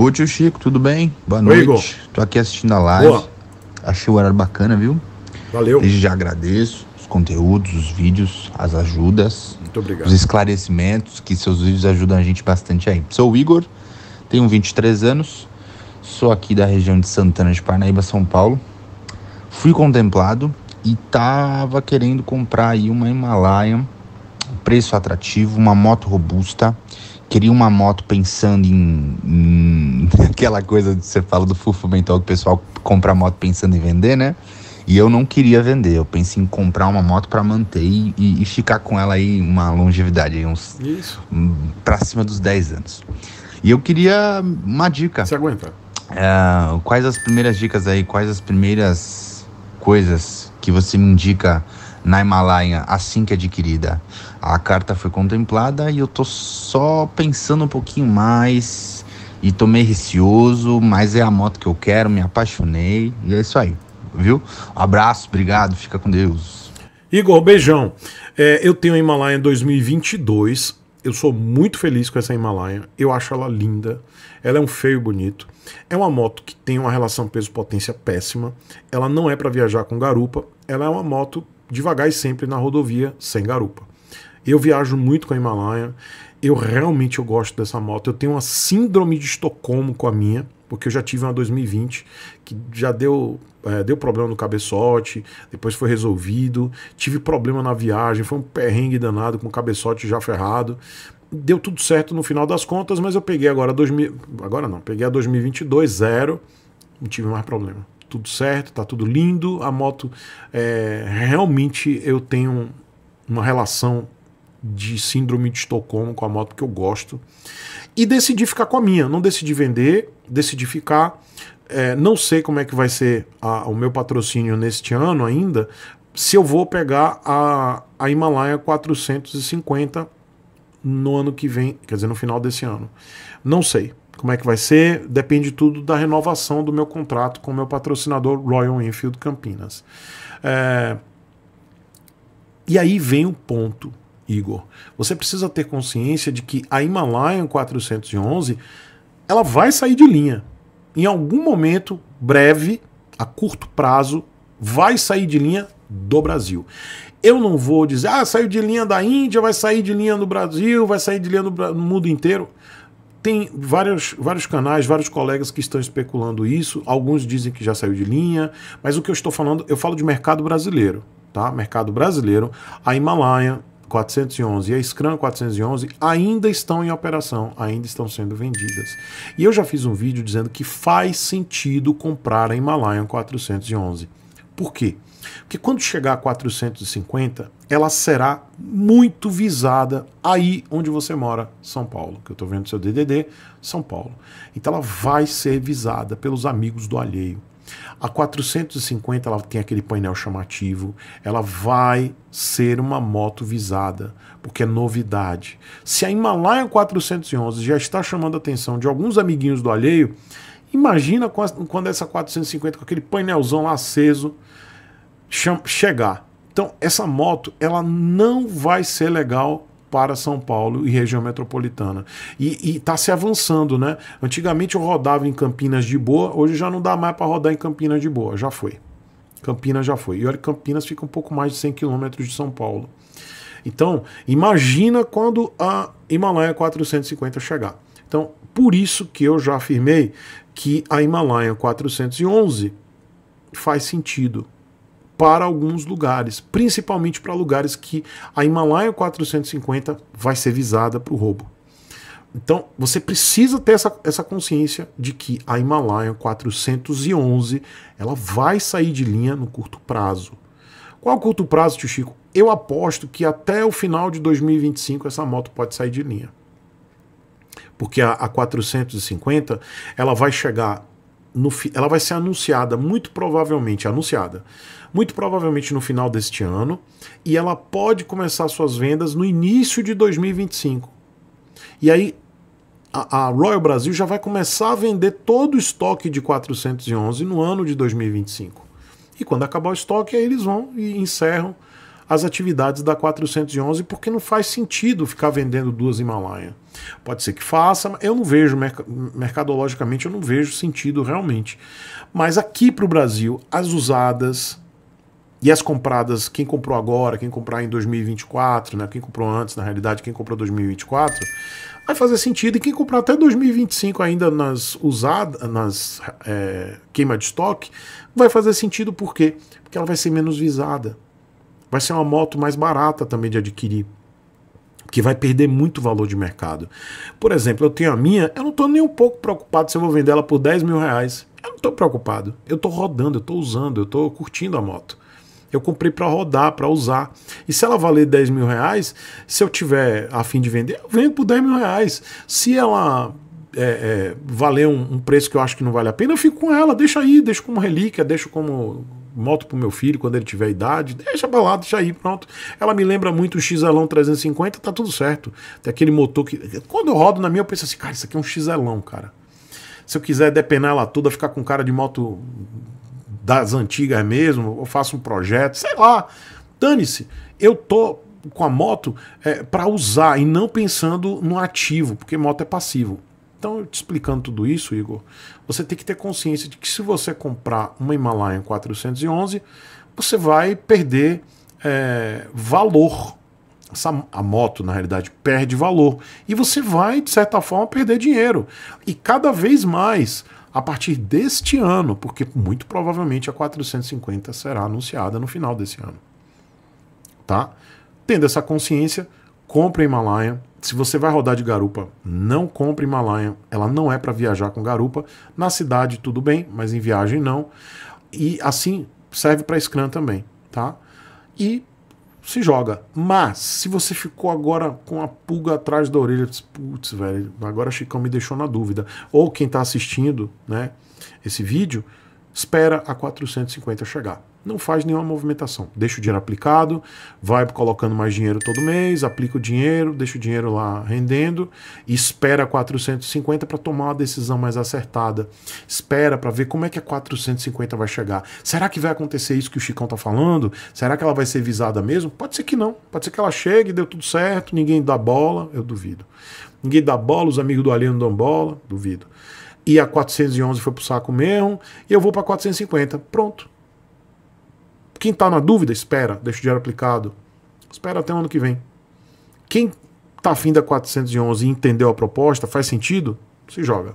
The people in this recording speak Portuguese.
Ô tio Chico, tudo bem? Boa noite. Igor. Tô aqui assistindo a live. Boa. Achei o horário bacana, viu? Valeu. Desde já agradeço os conteúdos, os vídeos, as ajudas. Muito obrigado. Os esclarecimentos, que seus vídeos ajudam a gente bastante aí. Sou o Igor, tenho 23 anos, sou aqui da região de Santana de Parnaíba, São Paulo. Fui contemplado e tava querendo comprar aí uma Himalaia, preço atrativo, uma moto robusta queria uma moto pensando em, em aquela coisa que você fala do fufo mental que o pessoal compra moto pensando em vender, né? E eu não queria vender, eu pensei em comprar uma moto para manter e, e, ficar com ela aí uma longevidade, aí uns Isso. pra cima dos 10 anos. E eu queria uma dica. Você aguenta? É, quais as primeiras dicas aí, quais as primeiras coisas que você me indica na Himalaia assim que adquirida. A carta foi contemplada e eu tô só pensando um pouquinho mais e tô meio receoso, mas é a moto que eu quero, me apaixonei e é isso aí, viu? Abraço, obrigado, fica com Deus. Igor, beijão. É, eu tenho a Himalaia 2022. Eu sou muito feliz com essa Himalaia. Eu acho ela linda. Ela é um feio bonito. É uma moto que tem uma relação peso-potência péssima. Ela não é para viajar com garupa. Ela é uma moto devagar e sempre na rodovia, sem garupa. Eu viajo muito com a Himalaia, eu realmente eu gosto dessa moto. Eu tenho uma síndrome de Estocolmo com a minha, porque eu já tive uma 2020 que já deu, é, deu problema no cabeçote, depois foi resolvido. Tive problema na viagem, foi um perrengue danado com o cabeçote já ferrado. Deu tudo certo no final das contas, mas eu peguei agora 2000, agora não, peguei a 2022 zero, não tive mais problema tudo certo, tá tudo lindo. A moto é, realmente eu tenho uma relação de síndrome de Estocolmo com a moto que eu gosto. E decidi ficar com a minha, não decidi vender, decidi ficar. É, não sei como é que vai ser a, o meu patrocínio neste ano ainda, se eu vou pegar a, a Himalaia 450 no ano que vem, quer dizer, no final desse ano. Não sei. Como é que vai ser? Depende tudo da renovação do meu contrato com o meu patrocinador Royal Enfield Campinas. É... E aí vem o ponto, Igor. Você precisa ter consciência de que a Himalayan 411 ela vai sair de linha. Em algum momento breve, a curto prazo, vai sair de linha do Brasil. Eu não vou dizer, ah, saiu de linha da Índia, vai sair de linha no Brasil, vai sair de linha no, no mundo inteiro. Tem vários, vários canais, vários colegas que estão especulando isso. Alguns dizem que já saiu de linha, mas o que eu estou falando, eu falo de mercado brasileiro, tá? Mercado brasileiro, a Himalaia 411 e a Scrum 411 ainda estão em operação, ainda estão sendo vendidas. E eu já fiz um vídeo dizendo que faz sentido comprar a Himalaia 411. Por quê? Porque quando chegar a 450, ela será muito visada aí onde você mora, São Paulo. Que eu estou vendo seu DDD, São Paulo. Então ela vai ser visada pelos amigos do alheio. A 450 ela tem aquele painel chamativo, ela vai ser uma moto visada, porque é novidade. Se a Himalaia 411 já está chamando a atenção de alguns amiguinhos do alheio, imagina quando essa 450 com aquele painelzão lá aceso, chegar. Então, essa moto, ela não vai ser legal para São Paulo e região metropolitana. E está se avançando, né? Antigamente eu rodava em Campinas de boa, hoje já não dá mais para rodar em Campinas de boa, já foi. Campinas já foi. E olha, Campinas fica um pouco mais de 100 quilômetros de São Paulo. Então, imagina quando a Himalaia 450 chegar. Então, por isso que eu já afirmei que a Himalaia 411 faz sentido para alguns lugares, principalmente para lugares que a Himalaia 450 vai ser visada para o roubo. Então, você precisa ter essa, essa consciência de que a Himalaia 411 ela vai sair de linha no curto prazo. Qual curto prazo, tio Chico? Eu aposto que até o final de 2025 essa moto pode sair de linha. Porque a, a 450 ela vai chegar no, ela vai ser anunciada, muito provavelmente anunciada, muito provavelmente no final deste ano, e ela pode começar suas vendas no início de 2025. E aí a, a Royal Brasil já vai começar a vender todo o estoque de 411 no ano de 2025. E quando acabar o estoque, aí eles vão e encerram as atividades da 411, porque não faz sentido ficar vendendo duas Himalaia. Pode ser que faça, eu não vejo, mercadologicamente, eu não vejo sentido realmente. Mas aqui para o Brasil, as usadas e as compradas, quem comprou agora, quem comprar em 2024, né, quem comprou antes, na realidade, quem comprou 2024, vai fazer sentido. E quem comprar até 2025 ainda nas usadas, nas é, queima de estoque, vai fazer sentido por quê? Porque ela vai ser menos visada. Vai ser uma moto mais barata também de adquirir. Que vai perder muito valor de mercado. Por exemplo, eu tenho a minha, eu não estou nem um pouco preocupado se eu vou vender ela por 10 mil reais. Eu não estou preocupado. Eu estou rodando, eu estou usando, eu estou curtindo a moto. Eu comprei para rodar, para usar. E se ela valer 10 mil reais, se eu tiver a fim de vender, eu vendo por 10 mil reais. Se ela é, é, valer um, um, preço que eu acho que não vale a pena, eu fico com ela, deixa aí, deixo como relíquia, deixo como moto pro meu filho quando ele tiver idade, deixa pra lá, deixa aí, pronto. Ela me lembra muito o XLão 350, tá tudo certo. Tem aquele motor que. Quando eu rodo na minha, eu penso assim, cara, isso aqui é um XLão, cara. Se eu quiser depenar ela toda, ficar com cara de moto das antigas mesmo, eu faço um projeto, sei lá. Dane-se. Eu tô com a moto é, para usar e não pensando no ativo, porque moto é passivo. Então, te explicando tudo isso, Igor, você tem que ter consciência de que se você comprar uma Himalaia 411, você vai perder é, valor. Essa, a moto, na realidade, perde valor. E você vai, de certa forma, perder dinheiro. E cada vez mais a partir deste ano, porque muito provavelmente a 450 será anunciada no final desse ano. Tá? Tendo essa consciência, compre a Himalaia. Se você vai rodar de garupa, não compre Himalaia. Ela não é para viajar com garupa. Na cidade tudo bem, mas em viagem não. E assim serve para Scrum também, tá? E se joga. Mas, se você ficou agora com a pulga atrás da orelha, putz, velho, agora Chicão me deixou na dúvida. Ou quem está assistindo né, esse vídeo, espera a 450 chegar não faz nenhuma movimentação. Deixa o dinheiro aplicado, vai colocando mais dinheiro todo mês, aplica o dinheiro, deixa o dinheiro lá rendendo espera 450 para tomar uma decisão mais acertada. Espera para ver como é que a 450 vai chegar. Será que vai acontecer isso que o Chicão tá falando? Será que ela vai ser visada mesmo? Pode ser que não. Pode ser que ela chegue, deu tudo certo, ninguém dá bola, eu duvido. Ninguém dá bola, os amigos do Alien não dão bola, duvido. E a 411 foi pro saco mesmo, e eu vou para 450. Pronto quem está na dúvida, espera, deixa o dinheiro aplicado. Espera até o ano que vem. Quem está afim da 411 e entendeu a proposta, faz sentido, se joga.